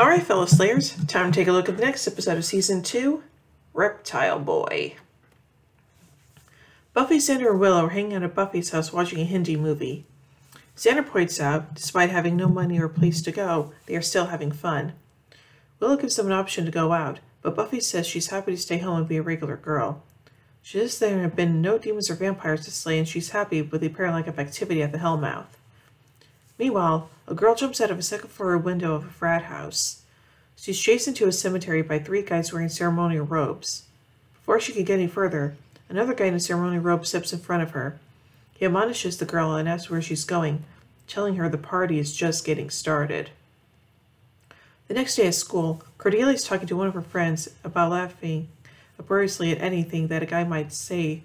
Alright, fellow Slayers, time to take a look at the next episode of Season 2 Reptile Boy. Buffy, Xander, and Willow are hanging out at Buffy's house watching a Hindi movie. Xander points out, despite having no money or place to go, they are still having fun. Willow gives them an option to go out, but Buffy says she's happy to stay home and be a regular girl. She says there have been no demons or vampires to slay, and she's happy with the apparent lack of activity at the Hellmouth. Meanwhile, a girl jumps out of a second floor window of a frat house. She's chased into a cemetery by three guys wearing ceremonial robes. Before she can get any further, another guy in a ceremonial robe steps in front of her. He admonishes the girl and asks where she's going, telling her the party is just getting started. The next day at school, Cordelia is talking to one of her friends about laughing uproariously at anything that a guy might say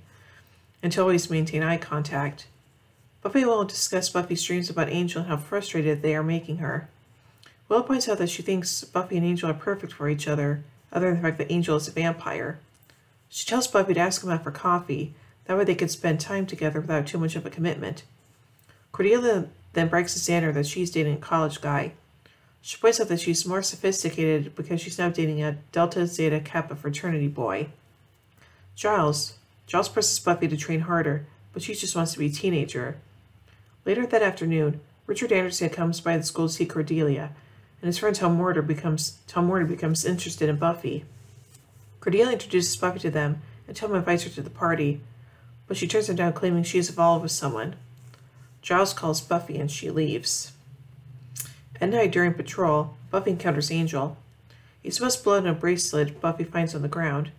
and to always maintain eye contact. Buffy will discuss Buffy's dreams about Angel and how frustrated they are making her. Willow points out that she thinks Buffy and Angel are perfect for each other, other than the fact that Angel is a vampire. She tells Buffy to ask him out for coffee, that way they could spend time together without too much of a commitment. Cordelia then brags to Xander that she's dating a college guy. She points out that she's more sophisticated because she's now dating a Delta Zeta Kappa fraternity boy. Giles. Giles presses Buffy to train harder, but she just wants to be a teenager. Later that afternoon, Richard Anderson comes by the school to see Cordelia, and his friend Tom Morter becomes Tom Morter becomes interested in Buffy. Cordelia introduces Buffy to them, and Tom invites her to the party, but she turns him down, claiming she is involved with someone. Giles calls Buffy, and she leaves. At night during patrol, Buffy encounters Angel. He smells blood in a bracelet Buffy finds on the ground.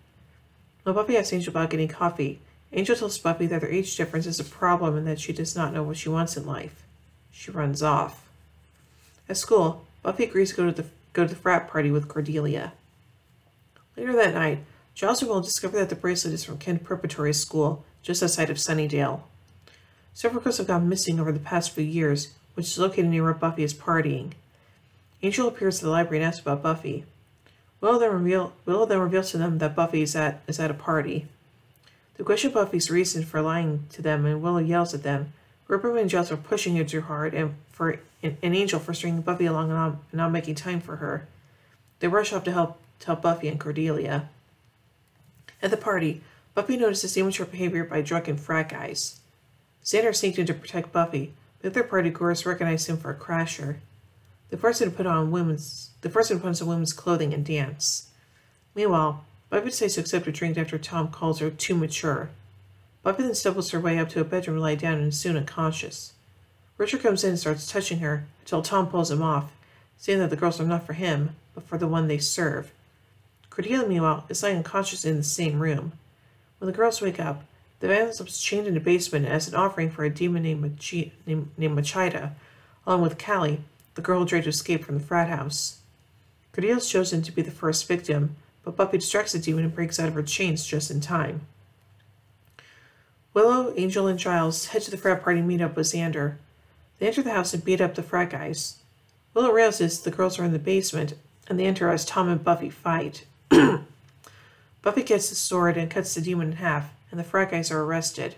When Buffy asks Angel about getting coffee, Angel tells Buffy that their age difference is a problem and that she does not know what she wants in life. She runs off. At school, Buffy agrees to go to the go to the frat party with Cordelia. Later that night, Giles Will discover that the bracelet is from Kent Preparatory School, just outside of Sunnydale. Several girls have gone missing over the past few years, which is located near where Buffy is partying. Angel appears at the library and asks about Buffy. Willow then, reveal, Willow then reveals to them that Buffy is at, is at a party. They question Buffy's reason for lying to them, and Willow yells at them. Ripper and Giles are pushing her too hard, and for an, an Angel for stringing Buffy along and not, making time for her. They rush off to help, to help Buffy and Cordelia. At the party, Buffy notices immature behavior by drunken frat guys. Xander sneaked in to protect Buffy, the other party goers recognize him for a crasher. The person put on women's the person puts on women's clothing and dance. Meanwhile, Buffy decides to accept a drink after Tom calls her too mature. Buffy then stumbles her way up to a bedroom to lie down and is soon unconscious. Richard comes in and starts touching her until Tom pulls him off, saying that the girls are not for him, but for the one they serve. Cordelia, meanwhile, is lying unconscious in the same room. When the girls wake up, the vandals are chained in the basement as an offering for a demon named, Machi- named, named Machida, along with Callie, the girl who tried to escape from the frat house. Cordelia is chosen to be the first victim, but Buffy distracts the demon and breaks out of her chains just in time. Willow, Angel, and Giles head to the frat party meet up with Xander. They enter the house and beat up the frat guys. Willow realizes the girls are in the basement, and they enter as Tom and Buffy fight. Buffy gets the sword and cuts the demon in half, and the frat guys are arrested.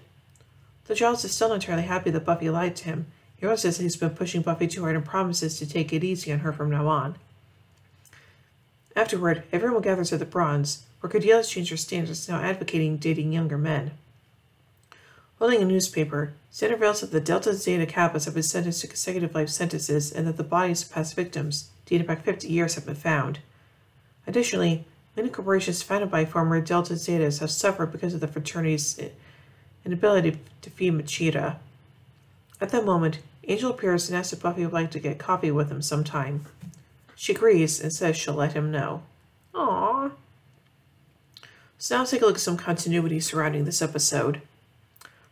Though Giles is still entirely happy that Buffy lied to him, he realizes he's been pushing Buffy too hard and promises to take it easy on her from now on. Afterward, everyone gathers at the Bronze, where Cordelia changed her stance now advocating dating younger men. Holding a newspaper, Xander reveals that the Delta Zeta Kappas have been sentenced to consecutive life sentences and that the bodies of past victims, dating back 50 years, have been found. Additionally, many corporations founded by former Delta Zetas have suffered because of the fraternity's inability to feed Machida. At that moment, Angel appears and asks if Buffy would like to get coffee with him sometime. She agrees and says she'll let him know. Aww. So now let's take a look at some continuity surrounding this episode.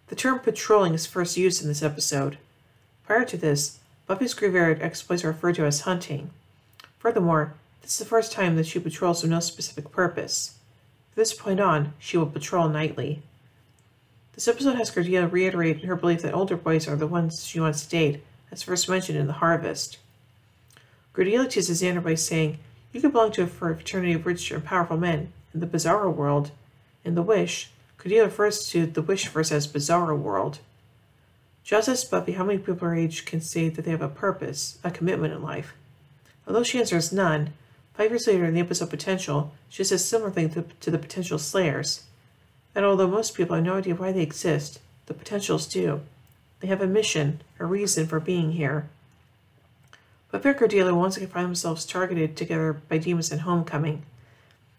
The term patrolling is first used in this episode. Prior to this, Buffy's graveyard exploits are referred to as hunting. Furthermore, this is the first time that she patrols with no specific purpose. From this point on, she will patrol nightly. This episode has Cordelia reiterate her belief that older boys are the ones she wants to date, as first mentioned in The Harvest. Cordelia teases Xander by saying, You could belong to a fraternity of rich and powerful men in the bizarro world. In The Wish, Cordelia refers to the Wishverse as bizarro world. Giles asks Buffy how many people her age can say that they have a purpose, a commitment in life. Although she answers none, five years later in the episode Potential, she says similar thing to, to the Potential Slayers. And although most people have no idea why they exist, the Potentials do. They have a mission, a reason for being here. But Vic Cordelia once again find themselves targeted together by demons in Homecoming.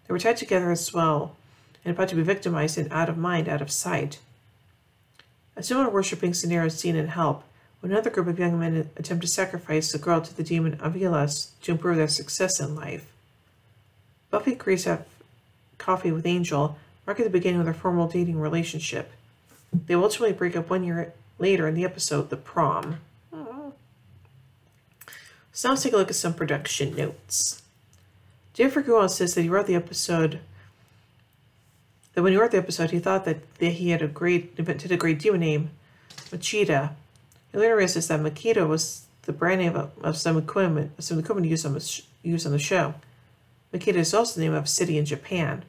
They were tied together as well, and about to be victimized and out of mind, out of sight. A similar worshipping scenario is seen in Help, when another group of young men attempt to sacrifice the girl to the demon Avilas to improve their success in life. Buffy agrees to have coffee with Angel, marking the beginning of their formal dating relationship. They will ultimately break up one year later in the episode The Prom. So now let's take a look at some production notes. Jeffrey Grewal says that he wrote the episode that when he wrote the episode, he thought that, that he had a great invented a great demon name, Machida. He later realizes that Makita was the brand name of, of some equipment, some equipment used on the, used on the show. Makita is also the name of a city in Japan.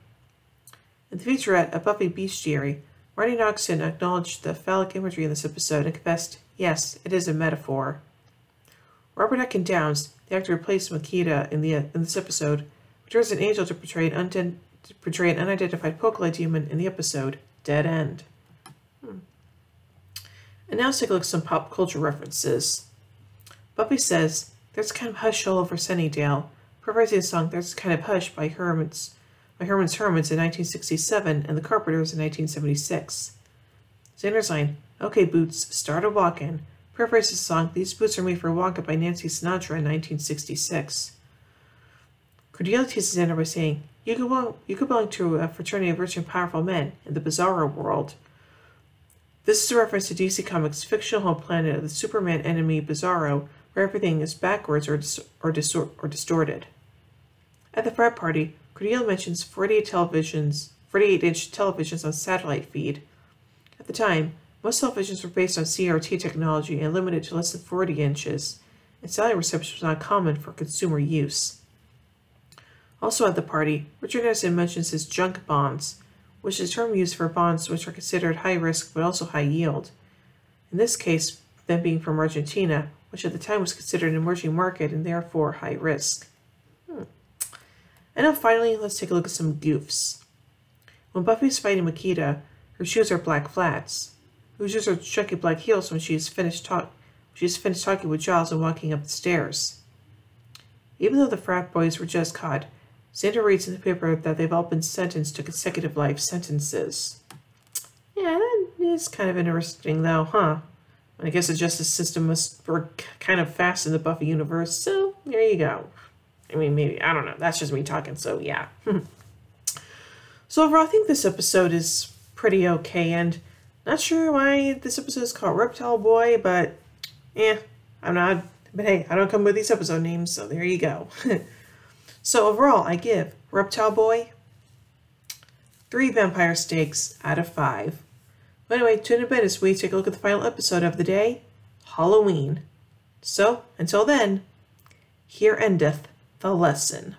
In the featurette, A Buffy Bestiary, Marti Noxon acknowledged the phallic imagery in this episode and confessed, yes, it is a metaphor. Robert Atkin Downes, the actor who plays Machida in, the, in this episode, returns an angel to portray an, to portray an unidentified Pokelight demon in the episode Dead End. Hmm. And now let's take a look at some pop culture references. Buffy says, There's a kind of hush all over Sunnydale, paraphrasing the song There's a kind of hush by Herman's by Herman's Hermits in 1967 and the Carpenters in 1976. Xander's line, Okay, Boots, start a walkin', paraphrase the song These Boots Are Made for Walking by Nancy Sinatra in 1966. Cordelia teases Xander by saying, you could, belong, you could belong to a fraternity of rich and powerful men in the bizarro world. This is a reference to DC Comics' fictional home planet of the Superman enemy Bizarro, where everything is backwards or, dis- or, or distorted. At the frat party, Cordelia mentions 48 televisions, 48-inch televisions on satellite feed. At the time, most televisions were based on CRT technology and limited to less than 40 inches, and satellite reception was not common for consumer use. Also at the party, Richard Nixon mentions his junk bonds, which is a term used for bonds which are considered high risk but also high yield. In this case, them being from Argentina, which at the time was considered an emerging market and therefore high risk. Hmm. And now finally, let's take a look at some goofs. When Buffy's fighting Machida, her shoes are black flats. Her just are chunky black heels when she she's finished talk she's finished talking with Giles and walking up the stairs. Even though the frat boys were just caught, Xander reads in the paper that they've all been sentenced to consecutive life sentences. Yeah, that is kind of interesting, though, huh? I guess the justice system must work kind of fast in the Buffy universe, so there you go. I mean, maybe, I don't know. That's just me talking, so yeah. so overall, I think this episode is pretty okay, and not sure why this episode is called Reptile Boy, but yeah, I'm not. But hey, I don't come with these episode names, so there you go. So overall, I give Reptile Boy three vampire steaks out of five. But anyway, tune in a bit as we take a look at the final episode of the day, Halloween. So, until then, here endeth the lesson.